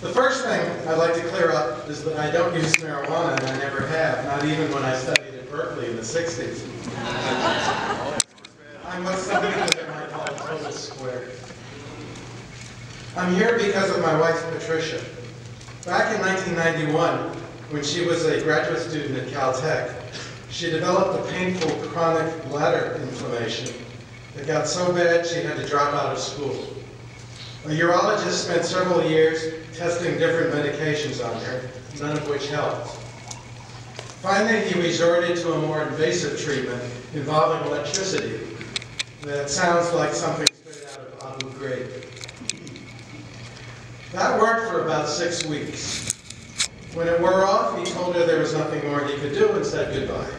The first thing I'd like to clear up is that I don't use marijuana, and I never have, not even when I studied at Berkeley in the 60s. I'm what some people here might call a total square. I'm here because of my wife, Patricia. Back in 1991, when she was a graduate student at Caltech, she developed a painful chronic bladder inflammation that got so bad she had to drop out of school. A urologist spent several years testing different medications on her, none of which helped. Finally, he resorted to a more invasive treatment involving electricity that sounds like something straight out of Abu Ghraib. That worked for about six weeks. When it wore off, he told her there was nothing more he could do and said goodbye.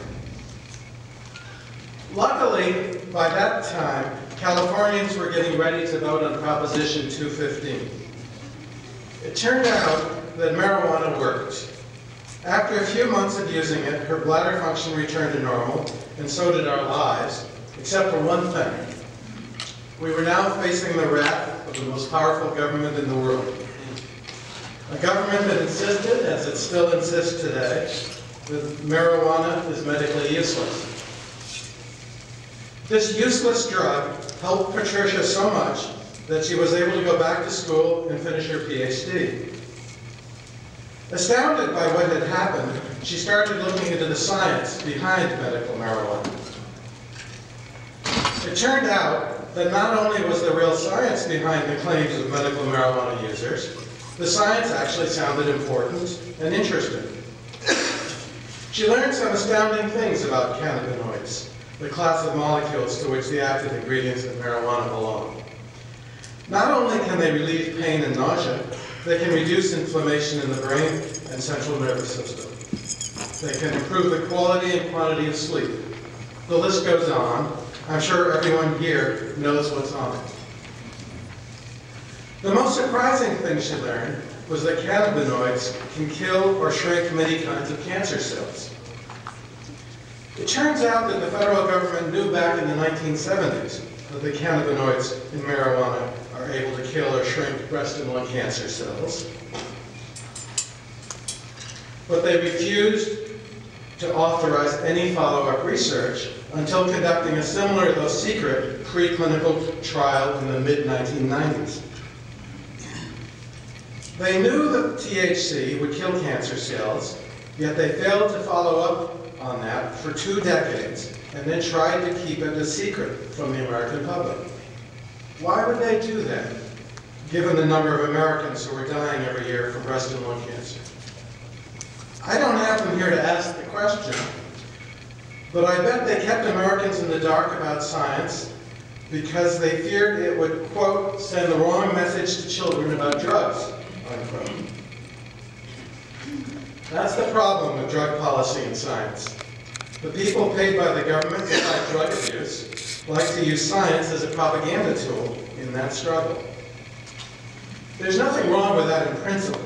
Luckily, by that time, Californians were getting ready to vote on Proposition 215. It turned out that marijuana worked. After a few months of using it, her bladder function returned to normal, and so did our lives, except for one thing. We were now facing the wrath of the most powerful government in the world. A government that insisted, as it still insists today, that marijuana is medically useless. This useless drug helped Patricia so much that she was able to go back to school and finish her PhD. Astounded by what had happened, she started looking into the science behind medical marijuana. It turned out that not only was the real science behind the claims of medical marijuana users, the science actually sounded important and interesting. She learned some astounding things about cannabinoids, the class of molecules to which the active ingredients of marijuana belong. Not only can they relieve pain and nausea, they can reduce inflammation in the brain and central nervous system. They can improve the quality and quantity of sleep. The list goes on. I'm sure everyone here knows what's on it. The most surprising thing she learned was that cannabinoids can kill or shrink many kinds of cancer cells. It turns out that the federal government knew back in the 1970s that the cannabinoids in marijuana are able to kill or shrink breast and lung cancer cells. But they refused to authorize any follow-up research until conducting a similar, though secret, preclinical trial in the mid-1990s. They knew that THC would kill cancer cells, yet they failed to follow up on that for two decades and then tried to keep it a secret from the American public. Why would they do that, given the number of Americans who are dying every year from breast and lung cancer? I don't have them here to ask the question, but I bet they kept Americans in the dark about science because they feared it would, quote, send the wrong message to children about drugs, unquote. That's the problem with drug policy and science. The people paid by the government to fight drug abuse like to use science as a propaganda tool in that struggle. There's nothing wrong with that in principle.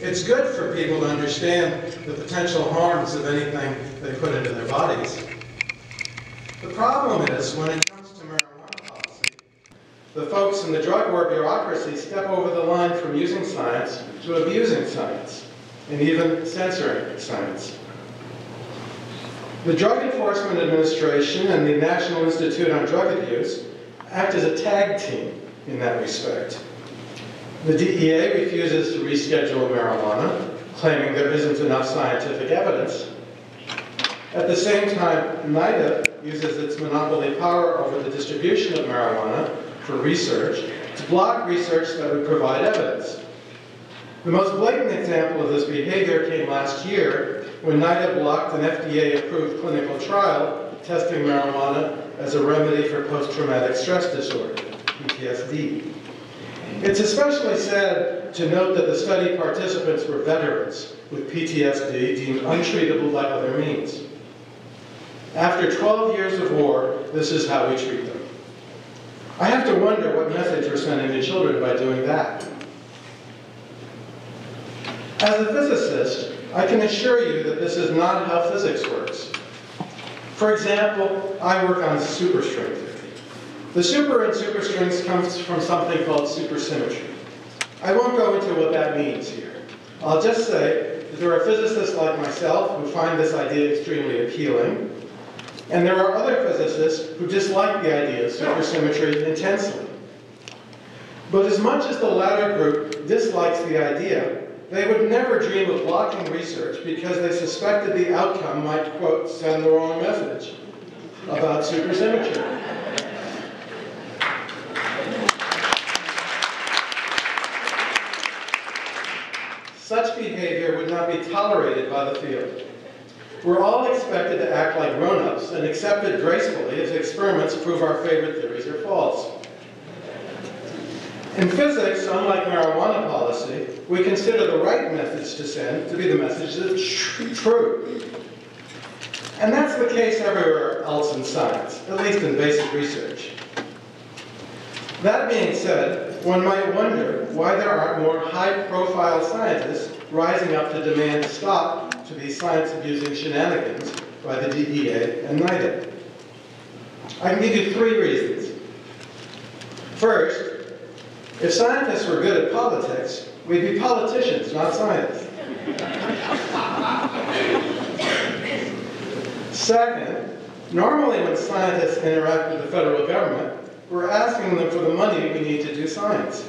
It's good for people to understand the potential harms of anything they put into their bodies. The problem is, when it comes to marijuana policy, the folks in the drug war bureaucracy step over the line from using science to abusing science, and even censoring science. The Drug Enforcement Administration and the National Institute on Drug Abuse act as a tag team in that respect. The DEA refuses to reschedule marijuana, claiming there isn't enough scientific evidence. At the same time, NIDA uses its monopoly power over the distribution of marijuana for research to block research that would provide evidence. The most blatant example of this behavior came last year when NIDA blocked an FDA-approved clinical trial testing marijuana as a remedy for post-traumatic stress disorder, PTSD. It's especially sad to note that the study participants were veterans with PTSD deemed untreatable by other means. After 12 years of war, this is how we treat them. I have to wonder what message we're sending to children by doing that. As a physicist, I can assure you that this is not how physics works. For example, I work on superstring theory. The super in superstrings comes from something called supersymmetry. I won't go into what that means here. I'll just say that there are physicists like myself who find this idea extremely appealing, and there are other physicists who dislike the idea of supersymmetry intensely. But as much as the latter group dislikes the idea, they would never dream of blocking research because they suspected the outcome might, quote, send the wrong message about supersymmetry. Such behavior would not be tolerated by the field. We're all expected to act like grown-ups and accept it gracefully if experiments prove our favorite theories are false. In physics, unlike marijuana policy, we consider the right message to send to be the message that's true. And that's the case everywhere else in science, at least in basic research. That being said, one might wonder why there aren't more high-profile scientists rising up to demand stop to these science-abusing shenanigans by the DEA and NIDA. I can give you three reasons. First, if scientists were good at politics, we'd be politicians, not scientists. Second, normally when scientists interact with the federal government, we're asking them for the money we need to do science.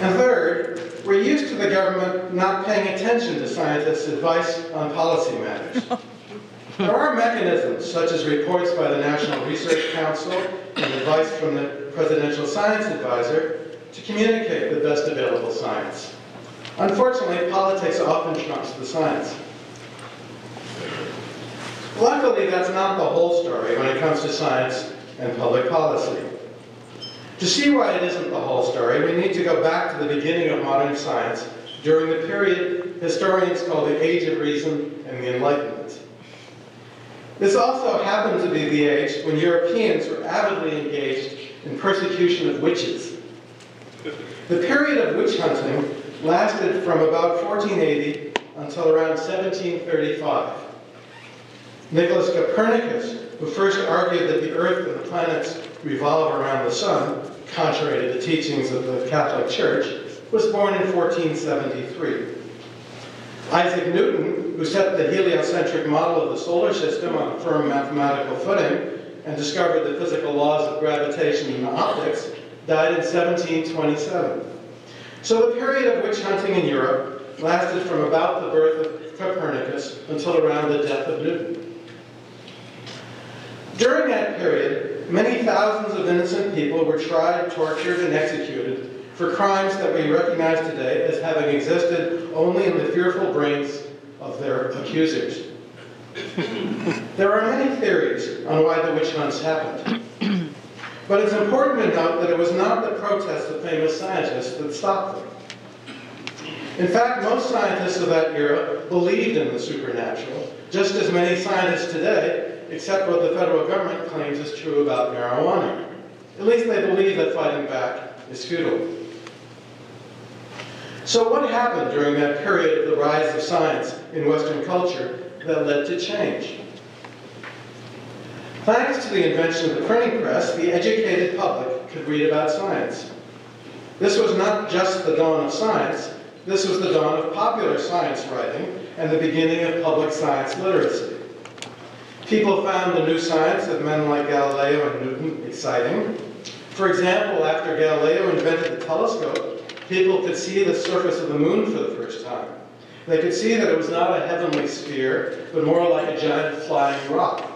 And third, we're used to the government not paying attention to scientists' advice on policy matters. There are mechanisms, such as reports by the National Research Council and advice from the Presidential Science Advisor, to communicate the best available science. Unfortunately, politics often trumps the science. Luckily, that's not the whole story when it comes to science and public policy. To see why it isn't the whole story, we need to go back to the beginning of modern science during the period historians call the Age of Reason and the Enlightenment. This also happened to be the age when Europeans were avidly engaged in persecution of witches. The period of witch hunting lasted from about 1480 until around 1735. Nicholas Copernicus who first argued that the earth and the planets revolve around the sun, contrary to the teachings of the Catholic Church, was born in 1473. Isaac Newton, who set the heliocentric model of the solar system on a firm mathematical footing and discovered the physical laws of gravitation and optics, died in 1727. So the period of witch hunting in Europe lasted from about the birth of Copernicus until around the death of Newton. During that period, many thousands of innocent people were tried, tortured, and executed for crimes that we recognize today as having existed only in the fearful brains of their accusers. there are many theories on why the witch hunts happened. But it's important to note that it was not the protests of famous scientists that stopped them. In fact, most scientists of that era believed in the supernatural, just as many scientists today except what the federal government claims is true about marijuana. At least they believe that fighting back is futile. So what happened during that period of the rise of science in Western culture that led to change? Thanks to the invention of the printing press, the educated public could read about science. This was not just the dawn of science, this was the dawn of popular science writing and the beginning of public science literacy. People found the new science of men like Galileo and Newton exciting. For example, after Galileo invented the telescope, people could see the surface of the moon for the first time. They could see that it was not a heavenly sphere, but more like a giant flying rock.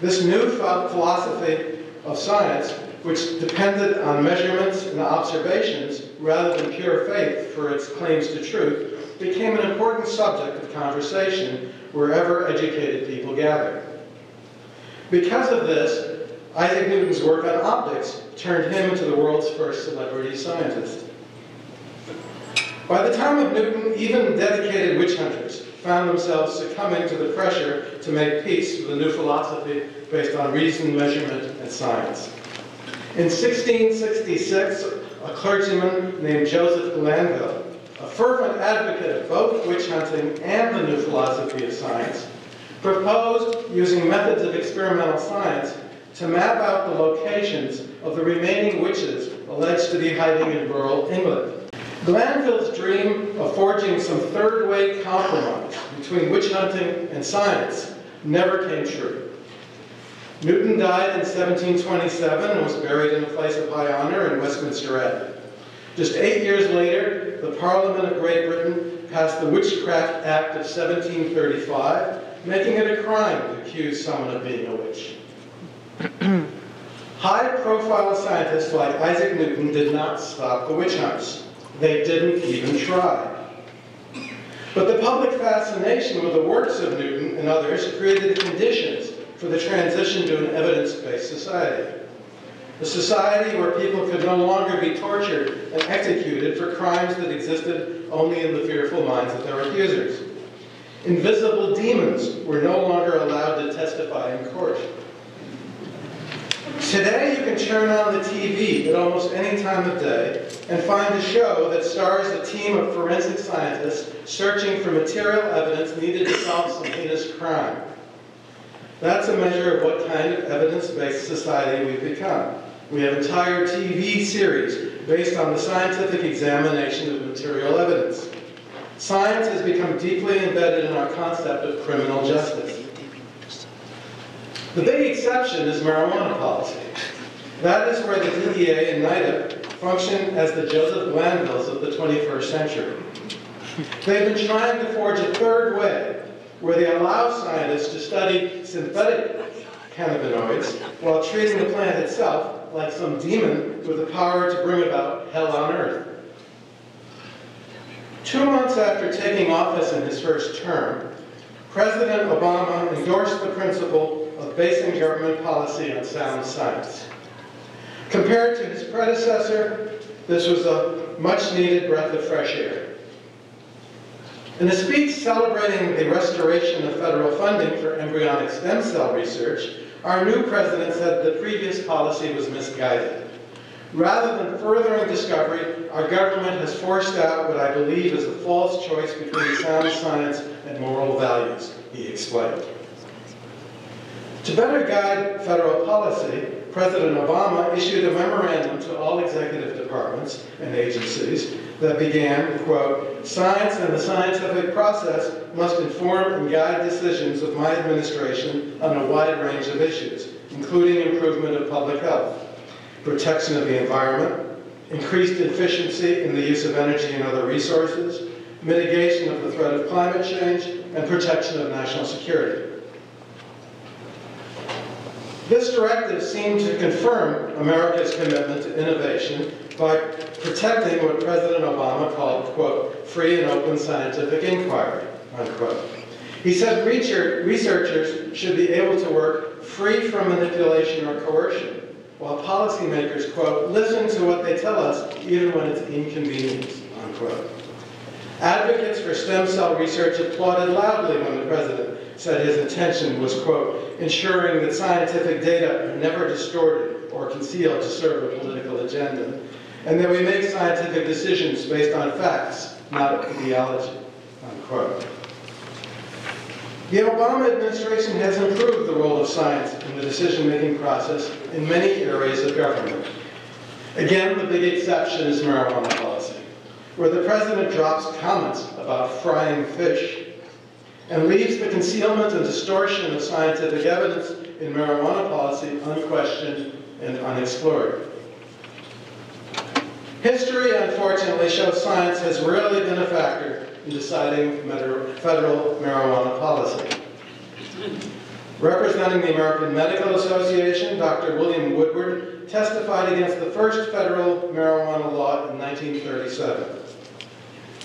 This new philosophy of science, which depended on measurements and observations rather than pure faith for its claims to truth, became an important subject of conversation wherever educated people gathered. Because of this, Isaac Newton's work on optics turned him into the world's first celebrity scientist. By the time of Newton, even dedicated witch hunters found themselves succumbing to the pressure to make peace with a new philosophy based on reason, measurement, and science. In 1666, a clergyman named Joseph Glanville a fervent advocate of both witch hunting and the new philosophy of science, proposed using methods of experimental science to map out the locations of the remaining witches alleged to be hiding in rural England. Glanville's dream of forging some third-way compromise between witch hunting and science never came true. Newton died in 1727 and was buried in a place of high honor in Westminster Abbey. Just eight years later, the Parliament of Great Britain passed the Witchcraft Act of 1735, making it a crime to accuse someone of being a witch. High-profile scientists like Isaac Newton did not stop the witch hunts. They didn't even try. But the public fascination with the works of Newton and others created the conditions for the transition to an evidence-based society. A society where people could no longer be tortured and executed for crimes that existed only in the fearful minds of their accusers. Invisible demons were no longer allowed to testify in court. Today you can turn on the TV at almost any time of day and find a show that stars a team of forensic scientists searching for material evidence needed to solve some heinous crime. That's a measure of what kind of evidence-based society we've become. We have entire TV series based on the scientific examination of material evidence. Science has become deeply embedded in our concept of criminal justice. The big exception is marijuana policy. That is where the DEA and NIDA function as the Joseph Glanvilles of the 21st century. They've been trying to forge a third way where they allow scientists to study synthetic cannabinoids while treating the plant itself like some demon with the power to bring about hell on earth. Two months after taking office in his first term, President Obama endorsed the principle of basing government policy on sound science. Compared to his predecessor, this was a much-needed breath of fresh air. In a speech celebrating the restoration of federal funding for embryonic stem cell research, our new president said the previous policy was misguided. Rather than furthering discovery, our government has forced out what I believe is a false choice between sound science and moral values, he explained. To better guide federal policy, President Obama issued a memorandum to all executive departments and agencies that began, quote, science and the scientific process must inform and guide decisions of my administration on a wide range of issues, including improvement of public health, protection of the environment, increased efficiency in the use of energy and other resources, mitigation of the threat of climate change, and protection of national security. This directive seemed to confirm America's commitment to innovation by protecting what President Obama called, quote, free and open scientific inquiry, unquote. He said researchers should be able to work free from manipulation or coercion, while policymakers, quote, listen to what they tell us even when it's inconvenient, unquote. Advocates for stem cell research applauded loudly when the president said his intention was, quote, ensuring that scientific data are never distorted or concealed to serve a political agenda, and that we make scientific decisions based on facts, not ideology, unquote. The Obama administration has improved the role of science in the decision-making process in many areas of government. Again, the big exception is marijuana policy, where the president drops comments about frying fish and leaves the concealment and distortion of scientific evidence in marijuana policy unquestioned and unexplored. History, unfortunately, shows science has rarely been a factor in deciding federal marijuana policy. Representing the American Medical Association, Dr. William Woodward testified against the first federal marijuana law in 1937.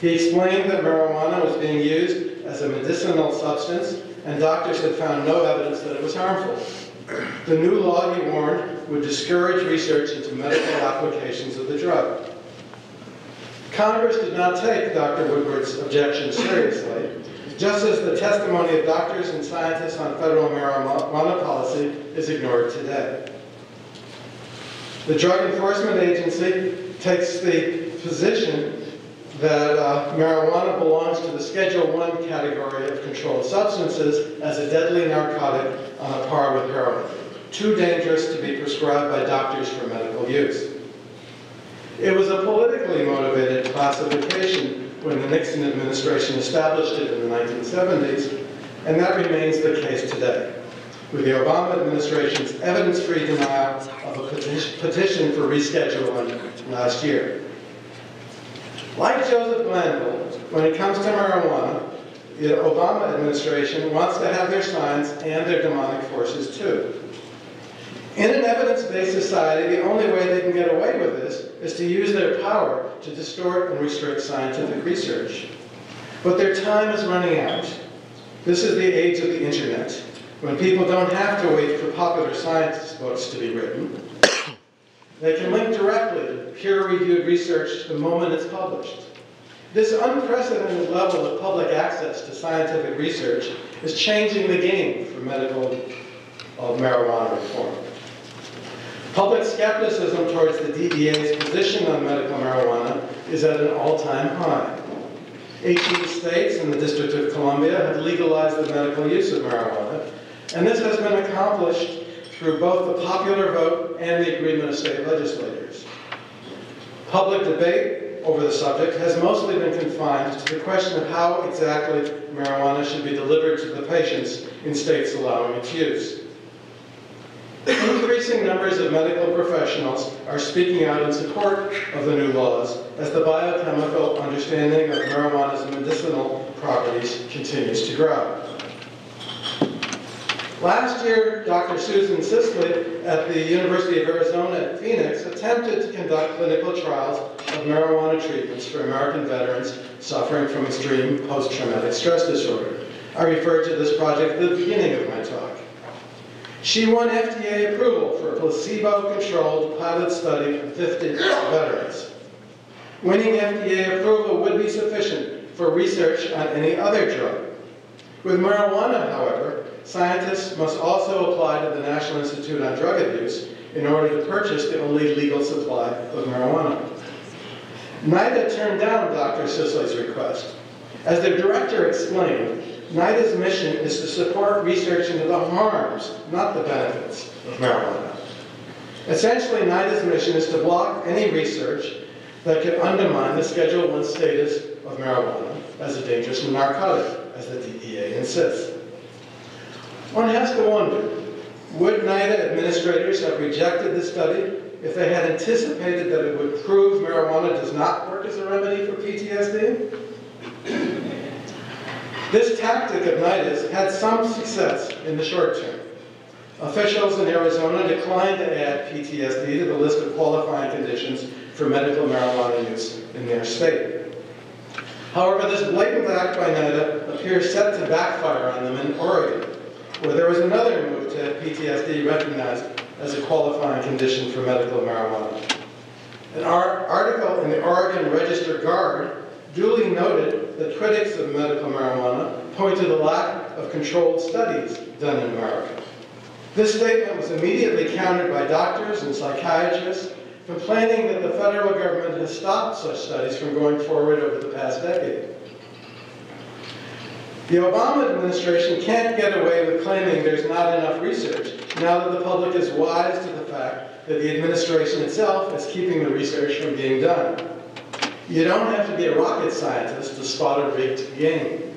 He explained that marijuana was being used as a medicinal substance and doctors had found no evidence that it was harmful. The new law, he warned, would discourage research into medical applications of the drug. Congress did not take Dr. Woodward's objection seriously, just as the testimony of doctors and scientists on federal marijuana policy is ignored today. The Drug Enforcement Agency takes the position that uh, marijuana belongs to the Schedule 1 category of controlled substances as a deadly narcotic on a par with heroin, too dangerous to be prescribed by doctors for medical use. It was a politically motivated classification when the Nixon administration established it in the 1970s, and that remains the case today, with the Obama administration's evidence-free denial of a petition for rescheduling last year. Like Joseph Glanville, when it comes to marijuana, the Obama administration wants to have their signs and their demonic forces too. In an evidence-based society, the only way they can get away with this is to use their power to distort and restrict scientific research. But their time is running out. This is the age of the internet, when people don't have to wait for popular science books to be written. They can link directly to peer-reviewed research the moment it's published. This unprecedented level of public access to scientific research is changing the game for medical of marijuana reform. Public skepticism towards the DEA's position on medical marijuana is at an all-time high. 18 states and the District of Columbia have legalized the medical use of marijuana, and this has been accomplished through both the popular vote and the agreement of state legislators. Public debate over the subject has mostly been confined to the question of how exactly marijuana should be delivered to the patients in states allowing its use. Increasing numbers of medical professionals are speaking out in support of the new laws as the biochemical understanding of marijuana's medicinal properties continues to grow. Last year, Dr. Susan Sisley at the University of Arizona at Phoenix attempted to conduct clinical trials of marijuana treatments for American veterans suffering from extreme post-traumatic stress disorder. I referred to this project at the beginning of my talk. She won FDA approval for a placebo-controlled pilot study of 50 veterans. Winning FDA approval would be sufficient for research on any other drug. With marijuana, however, scientists must also apply to the National Institute on Drug Abuse in order to purchase the only legal supply of marijuana. NIDA turned down Dr. Sisley's request. As the director explained, NIDA's mission is to support research into the harms, not the benefits, of marijuana. Essentially, NIDA's mission is to block any research that could undermine the Schedule I status of marijuana as a dangerous narcotic, as the DEA insists. One has to wonder, would NIDA administrators have rejected the study if they had anticipated that it would prove marijuana does not work as a remedy for PTSD? This tactic of NIDA's had some success in the short term. Officials in Arizona declined to add PTSD to the list of qualifying conditions for medical marijuana use in their state. However, this blatant act by NIDA appears set to backfire on them in Oregon, where there was another move to have PTSD recognized as a qualifying condition for medical marijuana. An article in the Oregon Register Guard duly noted that critics of medical marijuana point to the lack of controlled studies done in America. This statement was immediately countered by doctors and psychiatrists complaining that the federal government has stopped such studies from going forward over the past decade. The Obama administration can't get away with claiming there's not enough research now that the public is wise to the fact that the administration itself is keeping the research from being done. You don't have to be a rocket scientist to spot a rigged game.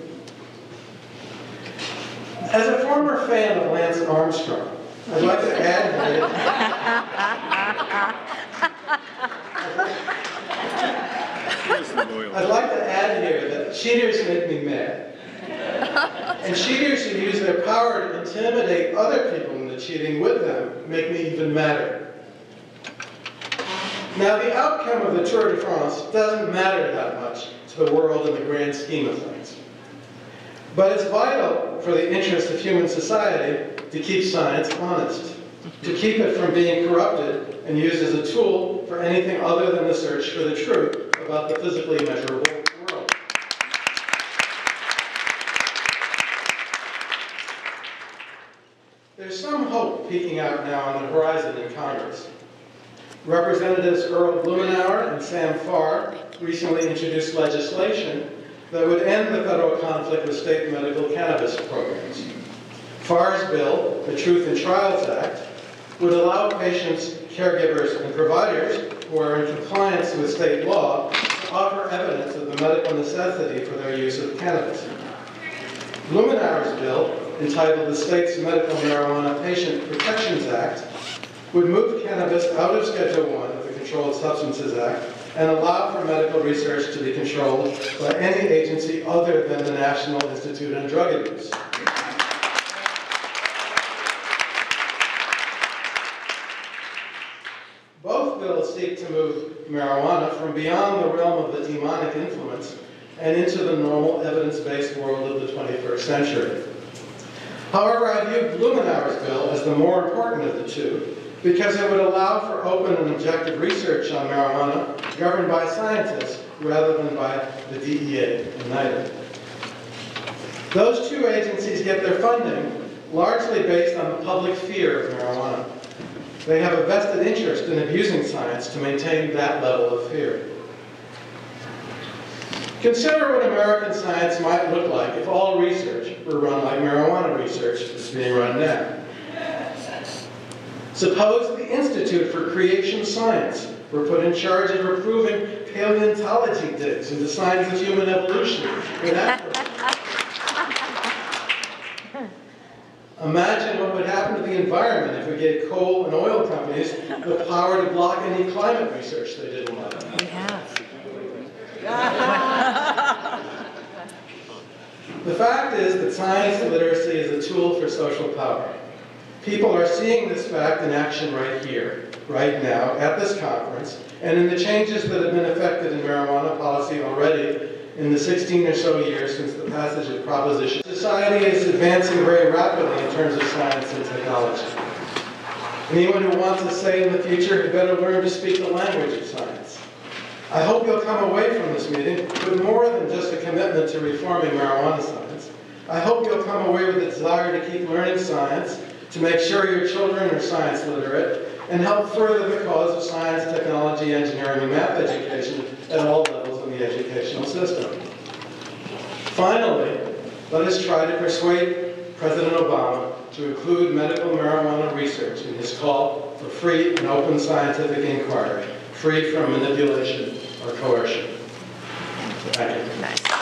As a former fan of Lance Armstrong, I'd like to add here, I'd like to add here that cheaters make me mad. And cheaters who use their power to intimidate other people into cheating with them make me even madder. Now, the outcome of the Tour de France doesn't matter that much to the world in the grand scheme of things. But it's vital for the interest of human society to keep science honest, to keep it from being corrupted and used as a tool for anything other than the search for the truth about the physically measurable There's some hope peeking out now on the horizon in Congress. Representatives Earl Blumenauer and Sam Farr recently introduced legislation that would end the federal conflict with state medical cannabis programs. Farr's bill, the Truth in Trials Act, would allow patients, caregivers, and providers who are in compliance with state law to offer evidence of the medical necessity for their use of cannabis. Blumenauer's bill, entitled the State's Medical Marijuana Patient Protections Act, would move cannabis out of Schedule 1 of the Controlled Substances Act and allow for medical research to be controlled by any agency other than the National Institute on Drug Abuse. Both bills seek to move marijuana from beyond the realm of the demonic influence and into the normal evidence-based world of the 21st century. However, I view Blumenauer's bill as the more important of the two because it would allow for open and objective research on marijuana governed by scientists rather than by the DEA and NIDA. Those two agencies get their funding largely based on the public fear of marijuana. They have a vested interest in abusing science to maintain that level of fear. Consider what American science might look like if all research were run like marijuana research is being run now. Suppose the Institute for Creation Science were put in charge of approving paleontology digs into signs of human evolution. Imagine what would happen to the environment if we gave coal and oil companies the power to block any climate research they didn't. We have. The fact is that science and literacy is a tool for social power. People are seeing this fact in action right here, right now, at this conference, and in the changes that have been effected in marijuana policy already in the 16 or so years since the passage of Proposition. Society is advancing very rapidly in terms of science and technology. Anyone who wants a say in the future had better learn to speak the language of science. I hope you'll come away from this meeting with more than just a commitment to reforming marijuana science. I hope you'll come away with a desire to keep learning science, to make sure your children are science literate, and help further the cause of science, technology, engineering, and math education at all levels in the educational system. Finally, let us try to persuade President Obama to include medical marijuana research in his call for free and open scientific inquiry, free from manipulation or coercion. Thank you. Thank you. Nice.